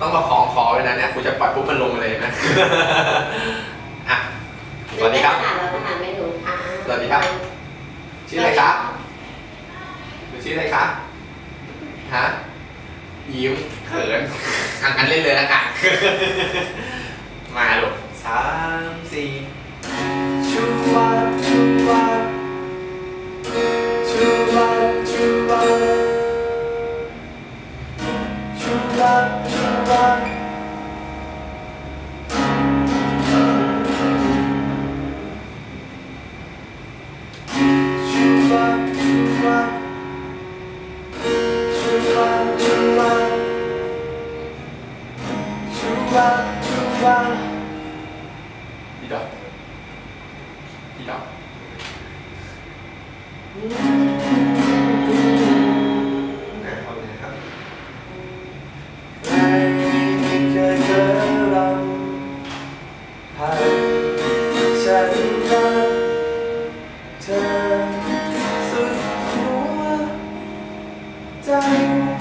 ต้องประคองคอไว้นะเนี่ยครูจะปล่อยปุ๊บมันลงมาเลยนะอะสวัสดีครับไม่ได้ขนาดเราขนาดไม่รู้อะสวัสดีครับ ชื่ออะไรครับหรือชื่ออะไรครับฮะยิ้มเขินอะงั้นเล่นเลยละกันมาลูกสามสี่ชูวาชูวาชูวาชูวาชูวา 누가 이다 이다 Time.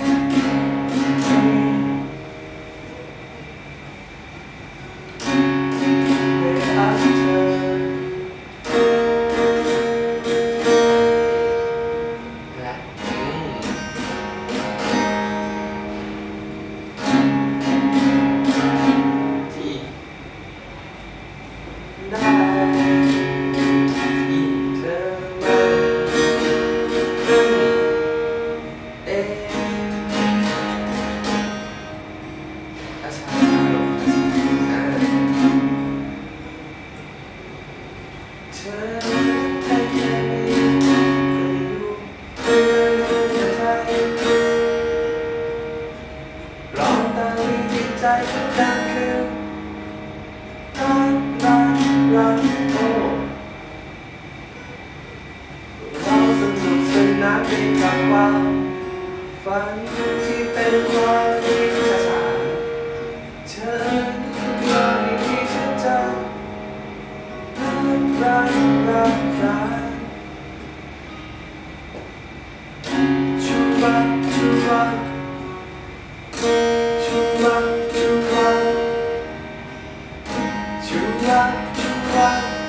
ใจดังคือรักรักรักโอ้เราสนุกสนานไปกับความฝันที่เป็นวันที่ fly.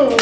Йоу!